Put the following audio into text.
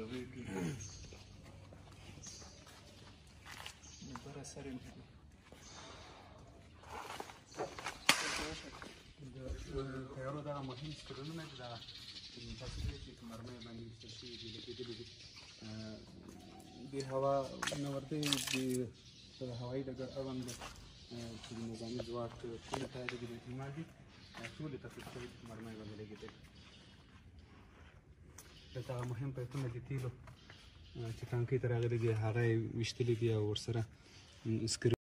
Бара сарим. د تیارو دا مهم سترونه چې دا تاسو چې مرمه باندې ستاسو چې لګیدل دي د هوا نو ورته د هوایي دغه اړوند چې نظامي ځواک ټول تیار دي د اعتمادي ټول تاسو چې مرمه باندې لګیدل د دغه مهم پایپونه د تیلو چې ټانکۍ ته راغلي دي هغه یې ویشتلي دي او ورسره سکرین